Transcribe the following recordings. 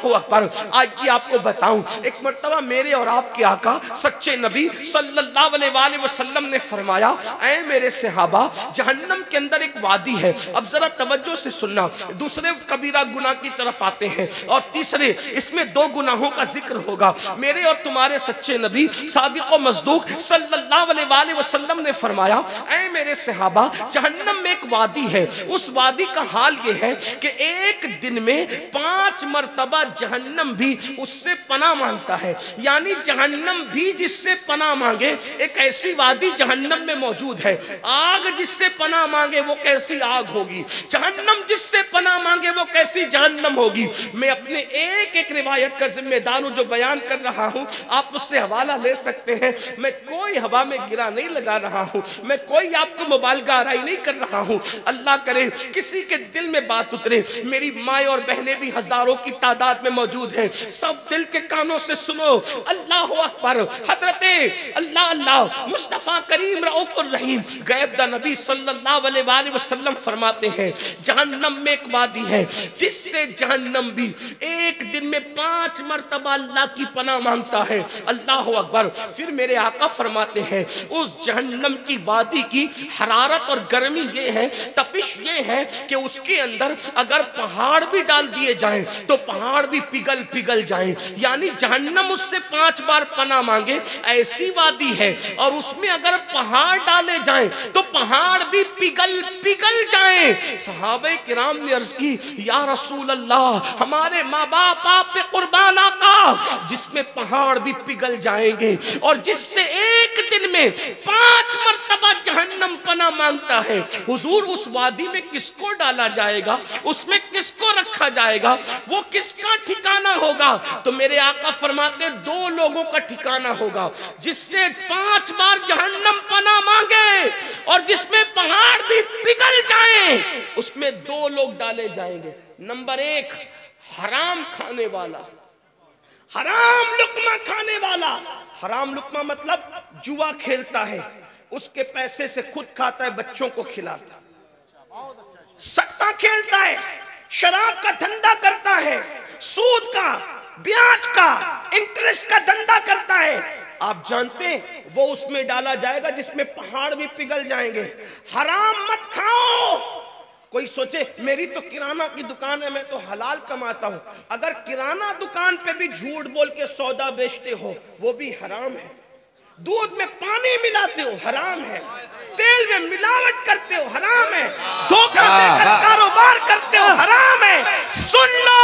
अल्लाह अकबर आज की आपको बताऊँ, एक मरतबा मेरे और आपके आका, सच्चे नबी वसल्लम ने फरमाया, ऐ मेरे सहाबा, जहन्नम के अंदर एक वादी है। अब जरा तवज्जो से सुनना। दूसरे कबीरा गुनाह की तरफ़ आते हैं और तीसरे, इसमें दो गुनाहों का ज़िक्र होगा। मेरे और तुम्हारे सच्चे नबी सादिक मजदूक वसल्लम ने फरमाया, ऐ मेरे सहाबा, जहन्नम में एक वादी है। उस वादी का हाल ये है कि एक दिन में पाँच मरतबा जहन्नम भी उससे पना माँगता है। यानी जहन्नम भी जिससे पना मांगे, एक ऐसी वादी जहन्नम में मौजूद है। आग जिससे पना मांगे, वो कैसी आग होगी? जहन्नम जिससे पना मांगे, वो कैसी जहन्नम होगी? मैं अपने एक एक रिवायत का जिम्मेदार हूँ जो बयान कर रहा हूँ। आप उससे हवाला ले सकते हैं। मैं कोई हवा में गिरा नहीं लगा रहा हूँ। मैं कोई आपको मुबालगा आराई नहीं कर रहा हूँ। अल्लाह करे, किसी के दिल में बात उतरे। मेरी माए और बहनें भी हज़ारों की तादाद में मौजूद हैं। सब दिल के कानों से सुनो। अल्लाह अकबर, हज़रत अल्लाह अल्लाह, मुस्तफ़ा करीम रहीम, गैब दा नबी सल्लल्लाहु अलैहि वसल्लम फरमाते हैं, जहन्नम में एक वादी है, जिससे जहन्नम भी एक दिन में पाँच मरतबा अल्लाह की पना माँगता है। अल्लाह अकबर, फिर मेरे आका फरमाते हैं, उस जहन्नम की वादी की हरारत और गर्मी ये है, तपिश ये है कि उसके अंदर अगर पहाड़ भी डाल दिए जाएँ तो पहाड़ भी पिघल पिघल जाएँ। यानी जहन्नम उससे पाँच बार पना मांगे, ऐसी वादी है। और उसमें अगर पहाड़ डाले जाएँ तो पहाड़ भी पिघल पिघल जाएँ। सहाबे किराम ने अर्ज़ की, या रसूल अल्लाह हमारे माँ बाप आप पे कुर्बान आका, जिसमें पहाड़ भी पिघल जाएँगे। और जिससे एक दिन में पाँच मरतबा जहन्नम पना माँगता है। हुजूर, उस वादी में किसको डाला जाएगा? उसमें किसको रखा जाएगा? वो किसका ठिकाना होगा? तो मेरे आका फरमाते, दो लोगों का ठिकाना होगा, जिससे पाँच बार जहन्नम पना मांगे और जिसमें पहाड़ भी पिघल जाए, उसमें दो लोग डाले जाएँगे। नंबर एक, हराम खाने वाला। हराम लुकमा खाने वाला। हराम लुकमा मतलब जुआ खेलता है। उसके पैसे से खुद खाता है, बच्चों को खिलाता सट्टा खेलता है, शराब का धंधा करता है, सूद का, ब्याज का इंटरेस्ट का धंधा करता है। आप जानते हैं, वो उसमें डाला जाएगा जिसमें पहाड़ भी पिघल जाएँगे। हराम मत खाओ। कोई सोचे मेरी तो किराना की दुकान है मैं तो हलाल कमाता हूँ। अगर किराना दुकान पे भी झूठ बोल के सौदा बेचते हो वो भी हराम है। दूध में पानी मिलाते हो हराम है। तेल में मिलावट करते हो हराम है। धोखा देकर कारोबार करते हो हराम है। सुन लो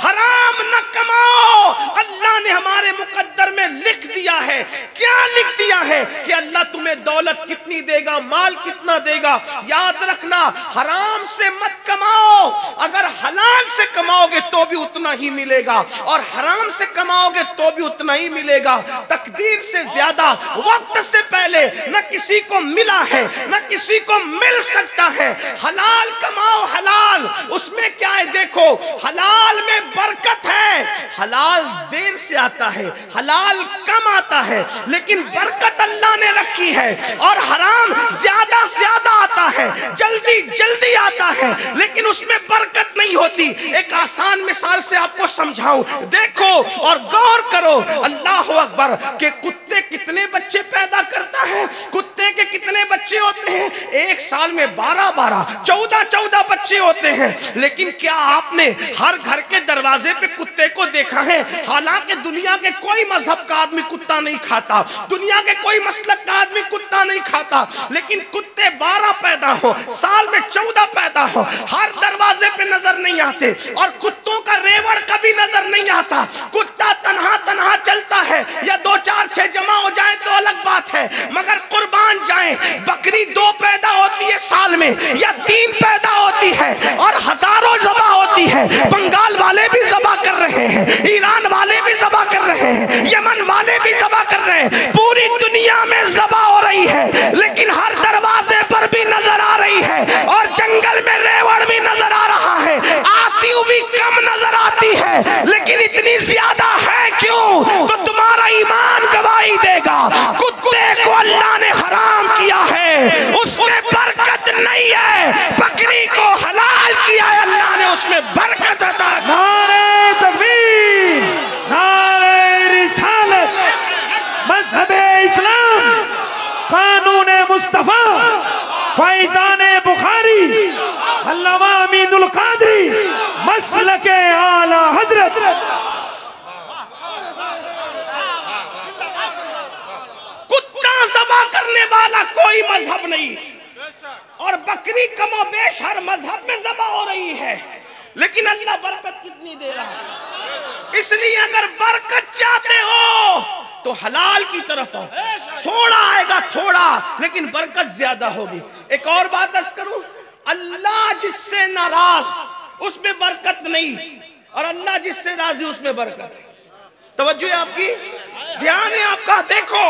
हराम न कमाओ। अल्लाह ने हमारे मुकद्दर में लिख दिया है। क्या लिख दिया है कि अल्लाह तुम्हें दौलत कितनी देगा, माल कितना देगा? याद रखना, हराम से मत कमाओ। अगर हलाल से कमाओगे तो भी उतना ही मिलेगा। और हराम से कमाओगे तो भी उतना ही मिलेगा। तकदीर से ज़्यादा, वक्त से पहले न किसी को मिला है, न किसी को मिल सकता है। हलाल कमाओ, हलाल। उसमें क्या है, देखो, हलाल में बरकत है। हलाल देर से आता है, हलाल कम आता है, लेकिन बरकत अल्लाह ने रखी है और हराम ज़्यादा ज़्यादा आता है, जल्दी जल्दी आता है, लेकिन उसमें बरकत नहीं होती। एक आसान मिसाल से आपको समझाऊं। देखो और गौर करो, अल्लाह अकबर, के कुत्ते कितने बच्चे पैदा करता है? कुत्ते के कितने बच्चे होते हैं? एक साल में बारह बारह, चौदह चौदह बच्चे होते हैं। लेकिन क्या आपने हर घर के दरवाजे पे कुत्ते को देखा है? हालाँकि दुनिया के कोई मज़हब का आदमी कुत्ता नहीं खाता। दुनिया के कोई मसलक का आदमी कुत्ता नहीं खाता। लेकिन कुत्ते बारह पैदा हो, साल में चौदह पैदा हो, हर दरवाजे पे नज़र नहीं आते। और कुत्तों का रेवड़ कभी नज़र नहीं आता। कुत्ता तनहा तनहा चलता है। या दो चार छह जमा हो जाए तो अलग बात है। मगर कुर्बान जाए। बकरी दो पैदा होती है साल में या तीन पैदा होती है और हज़ारों जबा होती है। बंगाल वाले भी जबा कर रहे हैं, ईरान वाले भी जबा कर रहे हैं, यमन वाले भी जबा कर रहे हैं। पूरी दुनिया में जबा हो रही है, लेकिन हर दरवाजे पर भी नज़र आ रही है और जंगल में रेवड़ भी नज़र आ रहा है। आती हुई कम नज़र आती है, लेकिन इतनी ज़्यादा है क्यों? तो तुम्हारा ईमान गवाही देगा। किया है। बकरी को हलाल किया है अल्लाह ने उसमें बरकत अदा नारे तकबीर नारे रिसालत मज़हब इस्लाम कानून मुस्तफ़ा फैजान बुखारी अल्लामा अमीनुल कादरी मसल के आला हज़रत। कुत्ता सभा करने वाला कोई मज़हब नहीं। और बकरी कमो बेश हर मज़हब में जबा हो रही है। लेकिन अल्लाह बरकत कितनी दे रहा है। इसलिए अगर बरकत चाहते हो तो हलाल की तरफ़ आओ। थोड़ा आएगा, थोड़ा, लेकिन बरकत ज़्यादा होगी। एक और बात दस करूँ, अल्लाह जिससे नाराज़, उसमें बरकत नहीं। और अल्लाह जिससे राज़ी, उसमें बरकत। तवज्जो है आपकी? ध्यान है आपका? देखो,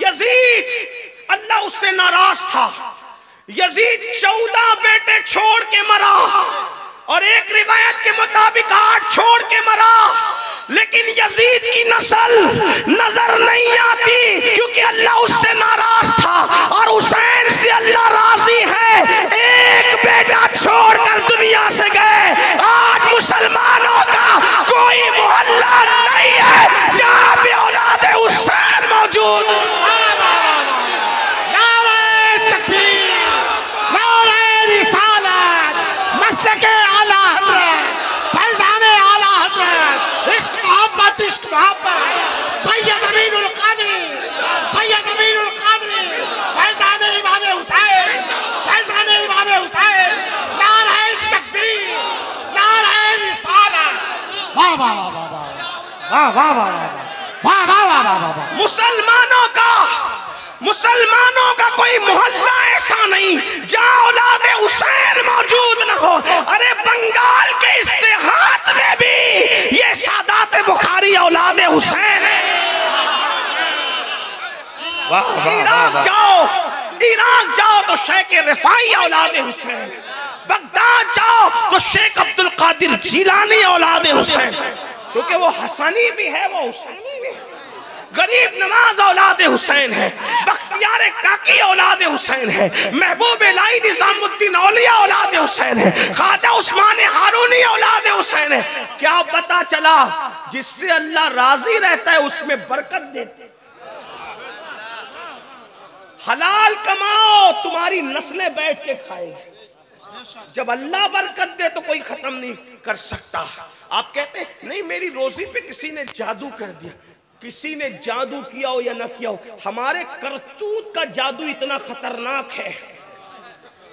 यजीद, अल्लाह उससे नाराज़ था। यजीद चौदह बेटे छोड़ के मरा और एक रिवायत के मुताबिक आठ छोड़ के मरा। लेकिन यजीद की नस्ल नज़र नहीं आती, क्योंकि अल्लाह उससे नाराज़ था और हुसैन से अल्लाह राज़ी है एक बेटा छोड़कर दुनिया से गए आज मुसलमानों का कोई मोहल्ला नहीं है जहाँ पे औलाद हुसैन मौजूद नारे तकबीर नारे रिसालत मसलक आला हज़रत फैजान आला हज़रत इश्क मोहब्बत इश्क मोहब्बत सैयद अमीनुल कादरी सैयद अमीनुल कादरी फैजान इमाम हुसैन फैजान इमाम हुसैन नारे तकबीर नारे रिसालत वाह वाह वाह वाह वाह वाह वाह वाह वाह। वाह वाह वाह वाह वाह मुसलमानों का मुसलमानों का कोई मोहल्ला ऐसा नहीं जहाँ औलाद हुसैन मौजूद न हो। अरे बंगाल के इस्तेहात में भी ये सादात बुखारी औलाद हुसैन है। इराक जाओ इराक जाओ तो शेख रिफाई औलाद हुसैन बगदाद जाओ तो शेख अब्दुल कादिर जिलानी औलाद हुसैन क्योंकि वो हसनी भी है, वो हुसैनी भी है। गरीब नवाज़ औलाद हुसैन है, बख्तियार काकी औलाद हुसैन है, महबूब लाई निजामुद्दीन औलिया औलाद हुसैन है खाजा उस्मान हारूनी औलाद हुसैन है। क्या पता चला जिससे अल्लाह राज़ी रहता है, उसमें बरकत देते हलाल कमाओ, तुम्हारी नस्लें बैठ के खाएगी। जब अल्लाह बरकत दे तो कोई खत्म नहीं। कर सकता आप कहते हैं, नहीं, मेरी रोजी पे किसी ने जादू कर दिया। किसी ने जादू किया हो या ना किया हो, हमारे करतूत का जादू इतना खतरनाक है।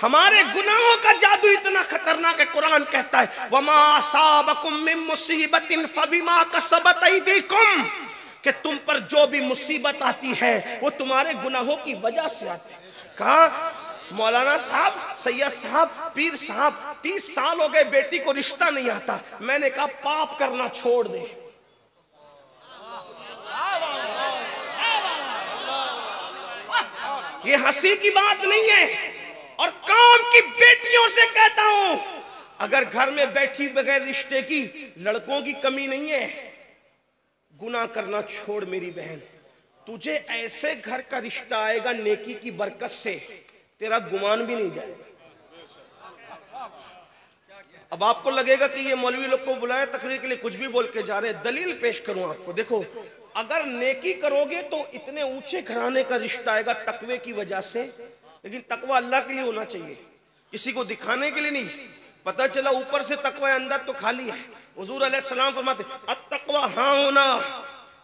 हमारे गुनाहों का जादू इतना खतरनाक है, कुरान कहता है, वमा असाबकुम मिन मुसीबतिन फबिमा कसबत अयदीकुम कि तुम पर जो भी मुसीबत आती है, वो तुम्हारे गुनाहों की वजह से आती है। कहा? मौलाना साहब, सैयद साहब, पीर साहब, तीस साल हो गए बेटी को रिश्ता नहीं आता। मैंने कहा, पाप करना छोड़ दे। ये हँसी की बात नहीं है। और काम की बेटियों से कहता हूँ, अगर घर में बैठी बगैर रिश्ते की लड़कों की कमी नहीं है गुना करना छोड़ मेरी बहन। तुझे ऐसे घर का रिश्ता आएगा नेकी की बरकत से। तेरा गुमान भी नहीं जाएगा। अब आपको लगेगा कि ये मौलवी लोग को बुलाया तकरीर के लिए कुछ भी बोल के जा रहे हैं। दलील पेश करूँ आपको। देखो, अगर नेकी करोगे तो इतने ऊँचे घराने का रिश्ता आएगा तकवे की वजह से। लेकिन तकवा अल्लाह के लिए होना चाहिए। किसी को दिखाने के लिए नहीं। पता चला ऊपर से तकवा अंदर तो खाली है। हजूर अलैहिस्सलाम फरमाते अब तकवा हाँ होना,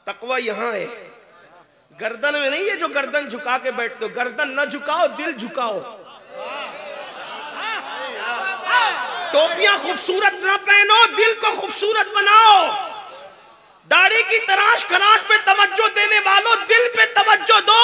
तकवा यहाँ है। गर्दन में नहीं है जो गर्दन झुका के बैठते हो गर्दन न झुकाओ, दिल झुकाओ। टोपियाँ खूबसूरत ना पहनो, दिल को खूबसूरत बनाओ। दाढ़ी की तराश खराश पे तवज्जो देने वालों दिल पे तवज्जो दो।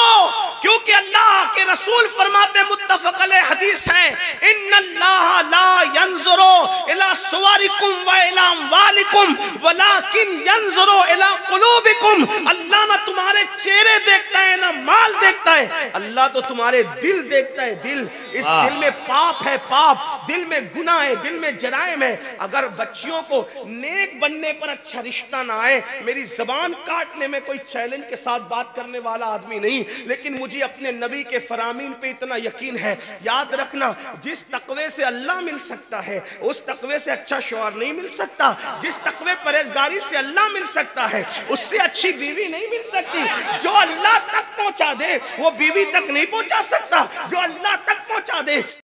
क्योंकि अल्लाह के रसूल फरमाते मुत्तफक अलैह हदीस है इन अल्लाह ला यंजुरो इला सुवारिकुम व इला वालिकुम वलाकिन यंजुरो इला कुलूबिकुम। अल्लाह ना तुम्हारे चेहरे देखता है ना माल देखता है। अल्लाह तो तुम्हारे दिल देखता है दिल। इस दिल में पाप है पाप। दिल में गुनाह है दिल में जराइम है। अगर बच्चियों को नेक बनने पर अच्छा रिश्ता ना आए मेरी जबान काटने में कोई चैलेंज के साथ बात करने वाला आदमी नहीं, लेकिन मुझे अपने नबी के फरामीन पे इतना यकीन है। याद रखना, जिस तकवे से अल्लाह मिल सकता है, उस तकवे से अच्छा शोहर नहीं मिल सकता। जिस तकवे परहेजगारी से अल्लाह मिल सकता है, उससे अच्छी बीवी नहीं मिल सकती। जो अल्लाह तक पहुँचा दे, वो बीवी तक नहीं पहुँचा सकता। जो अल्लाह तक पहुँचा दे